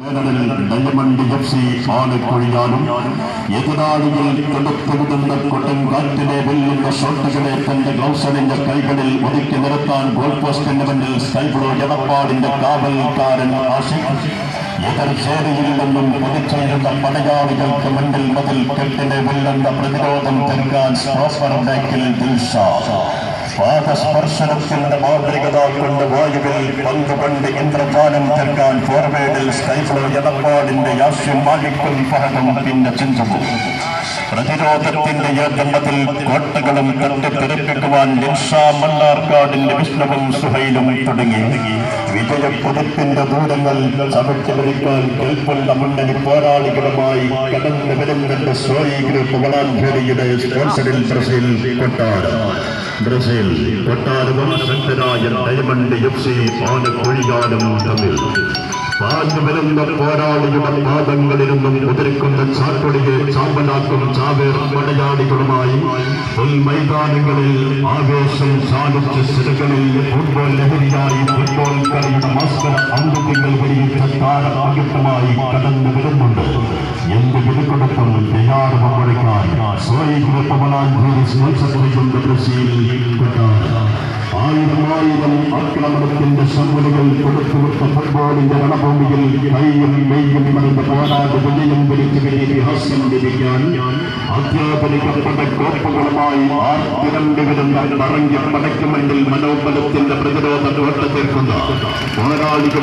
Diamond F C ആലക്കുഴിയാലും എതിരാളികൾ കടുത്തുവിടുന്ന കൊടുങ്കാറ്റിനെ വെല്ലുന്ന ഷോട്ടുകളെ തന്റെ ഗ്ലൗസണിന്റെ കൈകളിൽ ഒതുക്കി നിർത്താൻ ഗോൾ പോസ്റ്റിന്റെ മുന്നിൽ സ്കൈബ്ലൂ എടപ്പാടിന്റെ കാവൽക്കാരൻ ആഷിഖ് എതിർ ചേരിയിൽ നിന്നും പതിച്ചെഴുന്ന പടയാളികൾക്ക് മുന്നിൽ മുതൽ കെട്ടിനെ വെല്ലുന്ന പ്രതിരോധം തീർക്കാൻ സ്റ്റോപ്പർ ബാക്കിൽ ദിൽഷ പാദസ്പർശനത്തിന്റെ മാതൃകത കൊണ്ട് വായുവിൽ പങ്കുകൊണ്ട് ഇന്ദ്രജാലം തീർക്കാൻ ഫോർവേഡിൽ സ്കൈഫ്ലോ എടപ്പാടിന്റെ യാസ്യം മാലിക്കും പഹകം പിന്നെ ചിന്തവും പ്രതിരോധത്തിന്റെ യന്ത്രത്തിൽ കോട്ടകളും തട്ടിത്തെറിപ്പിക്കുവാൻ ലിൻഷാ മണ്ണാർക്കാടിന്റെ വിഷ്ണുവും സുഹൈലും തുടങ്ങി. വിജയപ്പുതുപ്പിന്റെ ദൂരങ്ങൾ കൽപ്പുള്ള കെൽപ്പുള്ള മുന്നണി പോരാളികളുമായി കടന്നു വരുന്നുണ്ട് സോയി ഗ്രൂപ്പ് വളാഞ്ചേരിയുടെ സ്പോൺസറിൽ ബ്രസീൽ കൊട്ടാരം. ബ്രസീൽ കൊട്ടാര ശക്തരായ ഡയമണ്ട് എഫ് സി ആനക്കൊഴിയാലും തമ്മിൽ. പാഞ്ഞു വരുന്ന പോരാളിയുടെ പാദങ്ങളിലൊന്നും ഉതിരിക്കുന്ന ചാക്കൊടിയെ ചാമ്പലാക്കും ചാവേർ പടയാളികളുമായി. മൈതാനങ്ങളിൽ ആവേശം സാധിച്ച് സിരകളിൽ ഫുട്ബോൾ ലഹരിയായി ഫുട്ബോൾ കളിയുടെ മാസ്റ്റർ വെളിയിച്ച കടന്നു വരുന്നുണ്ട്. എന്ത് വിലക്കൊടുത്തും തയ്യാറവ് മുഴക്കാൻ സ്പോൺസർ ചെയ്യുന്ന ബ്രസീൽ ആയിരം ആയിരം ആക്രമണത്തിന്റെ ശമ്പലുകൾ കൊടുത്തുവിട്ട ഫുട്ബോളിന്റെ രണഭൂമിയിൽ കൈയും മെയ്യും മറന്ന് പോരാട് വിജയം വിളിച്ചു ഇതിഹാസം ലഭിക്കാൻ അധ്യാപനിക്കപ്പെട്ട കോപ്പുകളുമായി ആർത്തിരമ്പി വരുന്ന പറങ്കി പടയ്ക്ക് മുന്നിൽ മനോബലത്തിന്റെ പ്രതിരോധ കോട്ട തീർക്കുന്ന. പോരാളികൾ